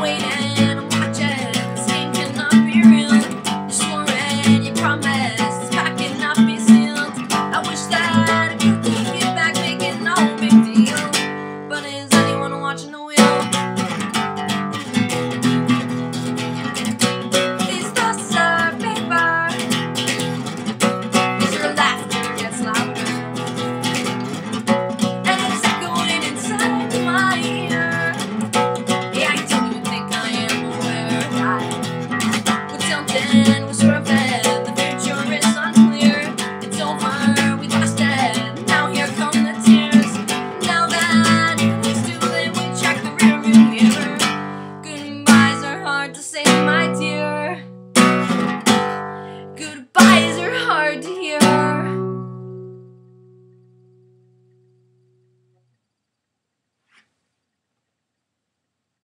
waiting and I'm watching. This game cannot be real. You swore it, you promised. The future is unclear. It's over. We lost it. Now here come the tears. Now that too late, we check the rearview mirror. Goodbyes are hard to say.